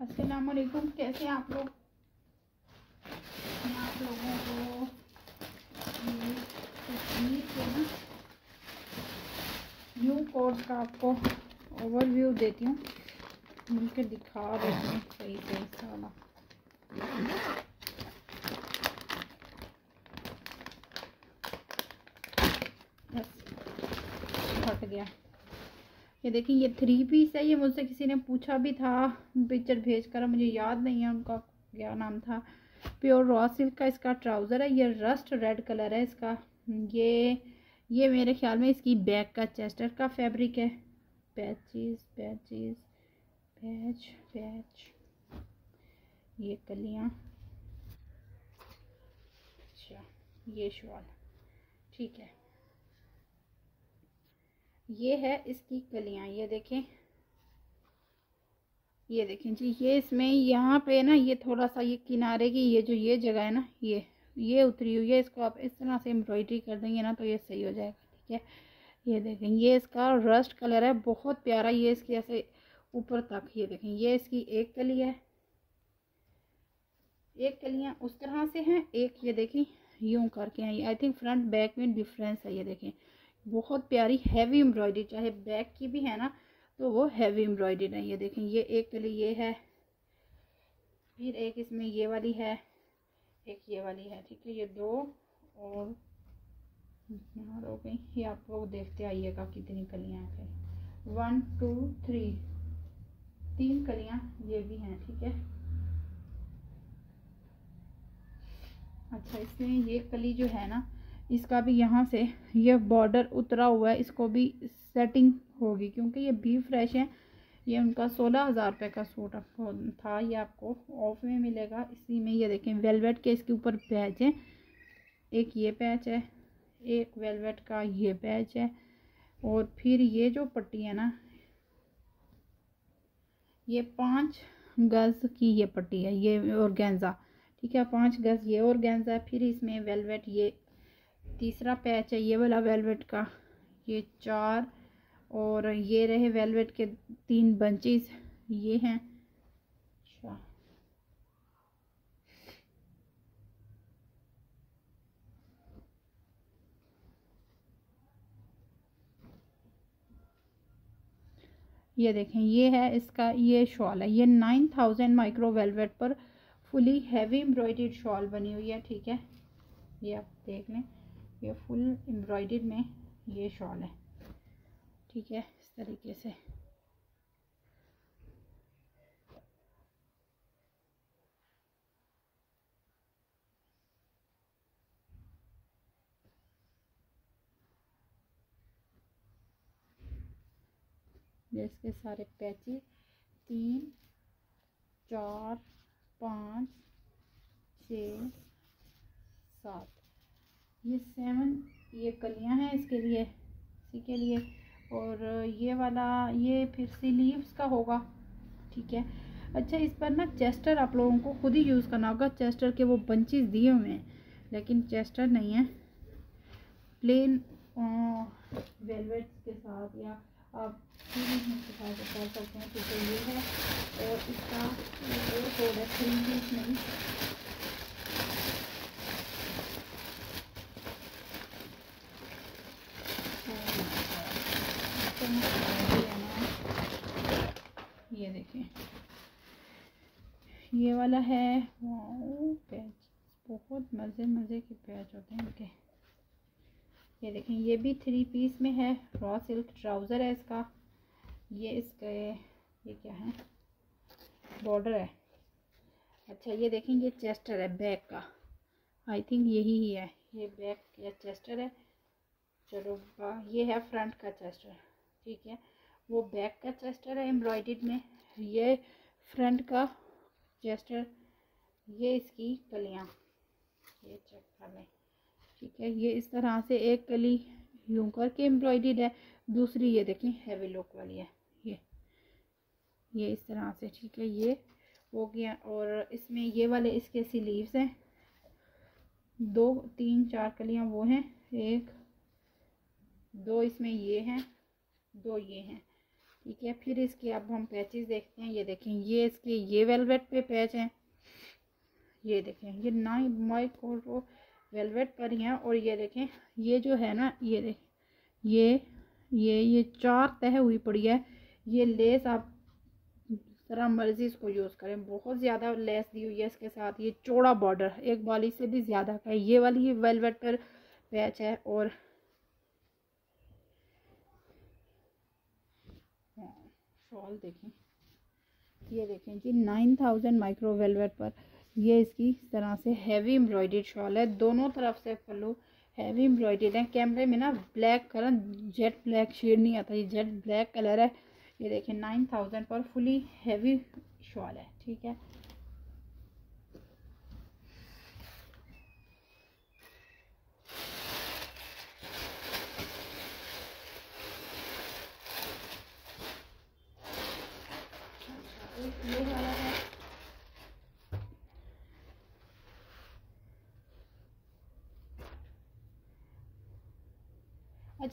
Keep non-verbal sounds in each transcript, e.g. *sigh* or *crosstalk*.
अस्सलाम वालेकुम, कैसे आप लोग? मैं आप लोगों को न्यू कोर्स का आपको ओवरव्यू देती हूँ। मिलकर दिखा देती हूँ, सही सही सारा फट गया। ये देखिए, ये थ्री पीस है, ये मुझसे किसी ने पूछा भी था पिक्चर भेज कर, मुझे याद नहीं है उनका क्या नाम था। प्योर रॉ सिल्क का इसका ट्राउज़र है, ये रस्ट रेड कलर है इसका। ये ये मेरे ख्याल में इसकी बैक का चेस्टर का फैब्रिक है। पैचेस पैचेस पैच पैच ये कलियाँ। अच्छा ये शॉल ठीक है। ये है इसकी कलियाँ, ये देखें। ये देखें जी, ये इसमें यहाँ पे ना ये थोड़ा सा ये किनारे की ये जो ये जगह है ना, ये ये उतरी हुई है, इसको आप इस तरह से एम्ब्रॉयडरी कर देंगे ना तो ये सही हो जाएगा, ठीक है? ये देखें, ये इसका रस्ट कलर है, बहुत प्यारा, ये इसकी ऐसे ऊपर तक, ये देखें, ये इसकी एक कली है। एक कलियाँ उस तरह से हैं, एक ये देखें, यूँ करके हैं आई थिंक फ्रंट बैक में डिफरेंस है, ये देखें। बहुत प्यारी हैवी एम्ब्रॉयडरी चाहे बैक की भी है ना तो वो हैवी एम्ब्रॉयडरी है। ये देखें, ये एक के लिए ये है, फिर एक इसमें ये वाली है, एक ये वाली है, ठीक है, ये दो और हो गई। ये आप लोग देखते आइएगा कितनी कलियाँ हैं वन टू थ्री तीन कलियाँ ये भी हैं, ठीक है। अच्छा इसमें ये कली जो है ना इसका भी यहाँ से ये बॉर्डर उतरा हुआ है, इसको भी सेटिंग होगी, क्योंकि ये भी फ्रेश है। ये उनका सोलह हज़ार रुपये का सूट आपको था, ये आपको ऑफ़ में मिलेगा। इसी में ये देखें वेलवेट के इसके ऊपर पैच है। एक ये पैच है, एक वेलवेट का ये पैच है। और फिर ये जो पट्टी है ना, ये पाँच गज़ की ये पट्टी है, ये और ठीक है, पाँच गज़ ये और गेंजा है, फिर इसमें वेलवेट ये तीसरा पैच है ये वाला वेलवेट का। ये चार और ये रहे वेलवेट के तीन बंचेस। ये हैं। अच्छा। ये देखें, ये है इसका, ये शॉल है। ये नाइन थाउज़ेंड माइक्रो वेलवेट पर फुली हैवी एम्ब्रॉयड शॉल बनी हुई है, ठीक है? ये आप देख लें। ये फुल एम्ब्रॉयड में ये शॉल है। ठीक है, इस तरीके से। इसके सारे पैचे, तीन, चार, पाँच, छ, सात। ये सेवन ये कलियाँ हैं इसके लिए, इसी के लिए। और ये वाला, ये फिर स्लीव्स का होगा, ठीक है। अच्छा इस पर ना चेस्टर आप लोगों को खुद ही यूज़ करना होगा। चेस्टर के वो बंचेस दिए हुए हैं, लेकिन चेस्टर नहीं है। प्लेन वेलवेट के साथ या आप के साथ कर सकते हैं, क्योंकि ये है। और इसका पीस नहीं ये देखें ये वाला है। पैच बहुत मज़े मज़े के पैच होते हैं। इनके ये देखें, ये भी थ्री पीस में है। रॉ सिल्क ट्राउज़र है इसका। ये इसके, ये क्या है? बॉर्डर है। अच्छा ये देखें, ये चेस्टर है बैक का। आई थिंक यही ही है। ये बैक या चेस्टर है। चलो ये है फ्रंट का चेस्टर ठीक है। वो बैक का चेस्टर है एम्ब्रॉयड में। ये फ्रंट का चेस्टर ये इसकी कलियाँ, ये चेक कर लें। ठीक है, ये इस तरह से एक कली यूँ करके एम्ब्रॉयड है, दूसरी ये देखें हैवी लुक वाली है, ये ये इस तरह से, ठीक है, ये हो गया। और इसमें ये वाले इसके स्लीव्स हैं, दो, तीन, चार कलियाँ वो हैं, एक, दो इसमें ये हैं, दो ये हैं। ठीक है, फिर इसके अब हम पैचेस देखते हैं। ये देखें, ये इसके, ये वेलवेट पे पैच हैं। ये देखें, ये ना नाइन माइक्रो वेलवेट पर ही हैं और ये देखें, ये जो है ना, ये देखें, ये ये ये चार तह हुई पड़ी है। ये लेस आप तरह मर्ज़ी इसको यूज़ करें। बहुत ज़्यादा लेस दी हुई है इसके साथ। ये चौड़ा बॉर्डर एक बाली से भी ज़्यादा का है। ये वाली वेलवेट पर पैच है और शॉल देखें। ये देखें जी नाइन थाउज़ेंड माइक्रो वेलवेट पर। ये इसकी तरह से हैवी एम्ब्रॉयड शॉल है। दोनों तरफ़ से पल्लू हैवी एम्ब्रॉयड है। कैमरे में ना black colour jet black shade नहीं आता। ये जेट ब्लैक कलर है। ये देखें नाइन थाउज़ेंड पर फुली हैवी शॉल है। ठीक है?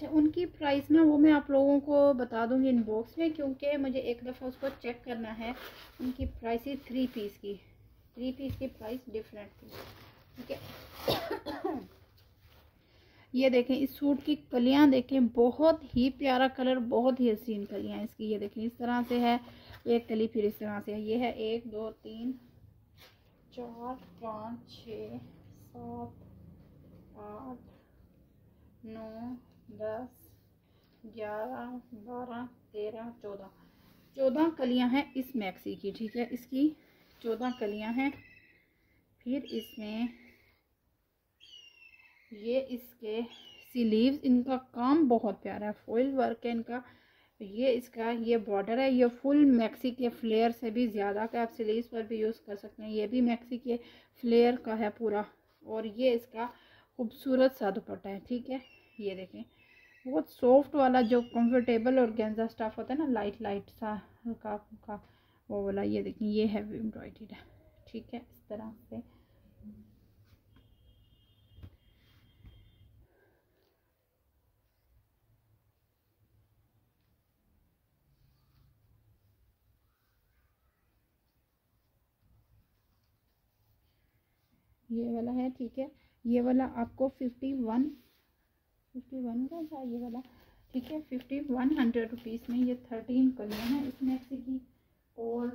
अच्छा उनकी प्राइस ना वो मैं आप लोगों को बता दूँगी इनबॉक्स में क्योंकि मुझे एक दफ़ा उसको चेक करना है। उनकी प्राइस ही थ्री पीस की। थ्री पीस की प्राइस डिफरेंट थी। ठीक है? *coughs* ये देखें, इस सूट की कलियाँ देखें, बहुत ही प्यारा कलर बहुत ही हसीन कलियाँ इसकी। ये देखें, इस तरह से है। एक कली फिर इस तरह से है। ये है एक, दो, तीन, चार, पाँच, छ, सात, आठ, नौ दस, ग्यारह, बारह, तेरह, चौदह। चौदह कलियाँ हैं इस मैक्सी की, ठीक है? इसकी चौदह कलियाँ हैं। फिर इसमें ये इसके सिलीव्स इनका काम बहुत प्यारा है। फॉइल वर्क है इनका। ये इसका, ये बॉर्डर है। ये फुल मैक्सी के फ्लेयर से भी ज़्यादा का आप सिलीव्स पर भी यूज़ कर सकते हैं। ये भी मैक्सी के फ्लेयर का है पूरा। और ये इसका खूबसूरत सा दुपट्टा है, ठीक है? ये देखें। बहुत सॉफ्ट वाला जो कंफर्टेबल और गेंजा स्टफ़ होता है ना लाइट लाइट सा, हल्का का वो वाला, ये देखिए, ये हैवी एम्ब्रॉयड है। ठीक है, इस तरह से। ये वाला है, ठीक है। ये वाला आपको फिफ्टी वन फिफ्टी वन का था ये वाला। ठीक है, फिफ्टी वन हंड्रेड रुपीज़ में ये थर्टीन कलियाँ हैं इस मैक्सी की। और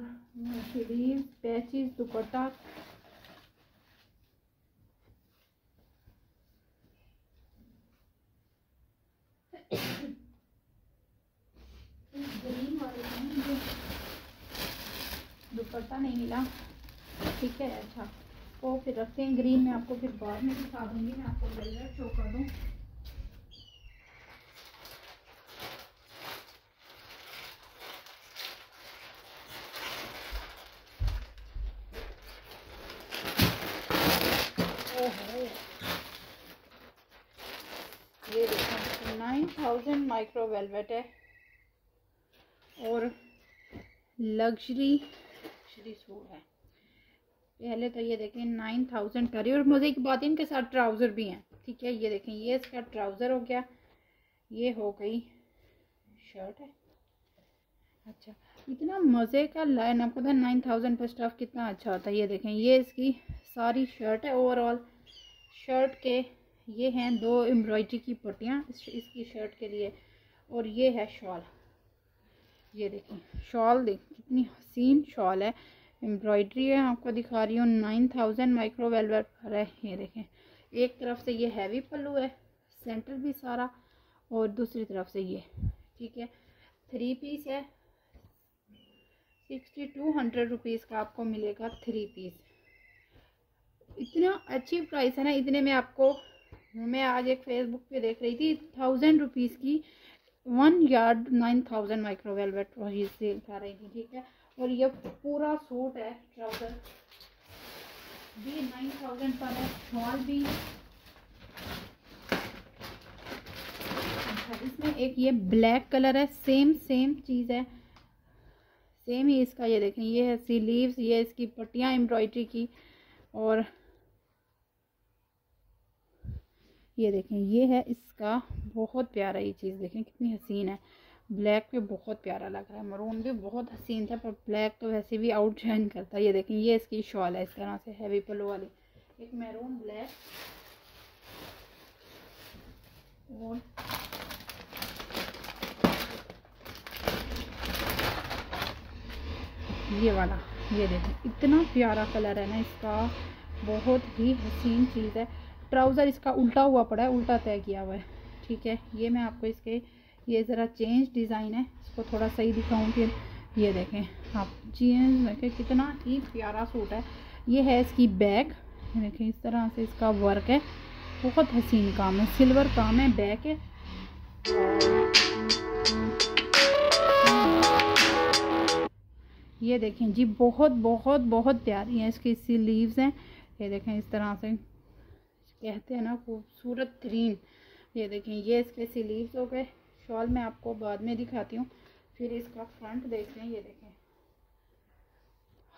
शरीफ पैचिस दुपट्टा। दुपट्टा नहीं मिला। ठीक है अच्छा। तो फिर रखते हैं ग्रीन में आपको फिर बाद में दिखा दूँगी, मैं आपको वेलवेट शो कर दूँ ये देखो नाइन थाउज़ेंड माइक्रो वेलवेट है। और लग्जरी लग्जरी सूट है। पहले तो ये देखें नाइन थाउज़ेंड का और मुझे एक बात इनके साथ ट्राउज़र भी हैं। ठीक है, ये देखें, ये इसका ट्राउज़र हो गया। ये हो गई शर्ट है। अच्छा इतना मज़े का लाइन आपको पता नाइन थाउज़ेंड पर स्टफ़ कितना अच्छा होता है। ये देखें, ये इसकी सारी शर्ट है। ओवरऑल शर्ट के ये हैं दो एम्ब्रॉयडरी की पट्टियाँ इस, इसकी शर्ट के लिए और ये है शॉल। ये देखें शॉल देख कितनी हसीन शॉल है। एम्ब्रॉयडरी है आपको दिखा रही हूँ नाइन थाउज़ेंड माइक्रो वेलवेट पर है। ये देखें एक तरफ़ से ये हैवी पल्लू है सेंटर भी सारा और दूसरी तरफ़ से ये ठीक है। थ्री पीस है सिक्सटी टू हंड्रेड रुपीज़ का आपको मिलेगा थ्री पीस। इतना अच्छी प्राइस है ना इतने में आपको मैं आज एक फेसबुक पे देख रही थी थाउज़ेंड रुपीज़ की one yard nine thousand micro velvet sale कर रही थी, ठीक है? और ये पूरा सूट है ट्राउज़र भी नाइन थाउज़ेंड पर है शॉल भी। अच्छा इसमें एक ये ब्लैक कलर है सेम सेम चीज़ है। सेम ही इसका, ये देखें, ये है सी लीव्स ये इसकी पट्टियाँ एम्ब्रॉयडरी की, और ये देखें, ये है इसका बहुत प्यारा ये चीज़ देखें, कितनी हसीन है। ब्लैक पे बहुत प्यारा लग रहा है, मरून भी बहुत हसीन था, पर ब्लैक तो वैसे भी आउट शाइन करता है। ये देखें, ये इसकी शॉल है, इस तरह से हैवी पलो वाली। एक मैरून ब्लैक और ये वाला, ये देखें, इतना प्यारा कलर है ना इसका, बहुत ही हसीन चीज़ है। ट्राउज़र इसका उल्टा हुआ पड़ा है, उल्टा तय किया हुआ है। ठीक है, ये मैं आपको इसके, ये ज़रा चेंज डिज़ाइन है, इसको थोड़ा सही दिखाऊँ फिर। ये देखें, आप चेंज देखें कितना ही प्यारा सूट है। ये है इसकी बैग देखें इस तरह से इसका वर्क है। बहुत हसीन काम है सिल्वर काम है, बैग है। ये देखें जी, बहुत बहुत बहुत प्यारी है इसकी इसी लीव्स हैं। ये देखें इस तरह से कहते हैं ना, खूबसूरत तरीन ये देखें, ये इसके सिलीव्स हो गए। शॉल मैं आपको बाद में दिखाती हूँ। फिर इसका फ्रंट देख लें, ये देखें।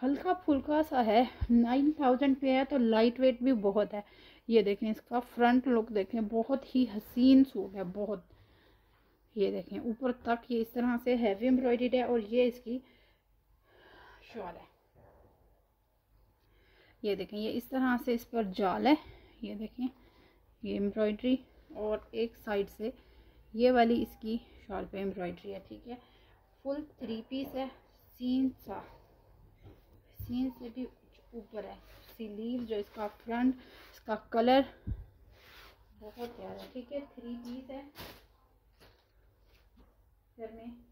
हल्का फुल्का सा है। नाइन थाउज़ेंड पे है तो लाइट वेट भी बहुत है। ये देखें, इसका फ्रंट लुक देखें, बहुत ही हसीन सूट है, बहुत। ये देखें, ऊपर तक ये इस तरह से हैवी एम्ब्रॉयड है और ये इसकी शॉल है। ये देखें, ये इस तरह से इस पर जाल है। ये देखें ये एम्ब्रॉयड्री और एक साइड से ये वाली इसकी शॉल पे एम्ब्रॉयड्री है, ठीक है? फुल थ्री पीस है सीन सा। सीन से भी ऊपर है। स्लीव जो इसका फ्रंट इसका कलर बहुत प्यारा है, ठीक है? थ्री पीस है। में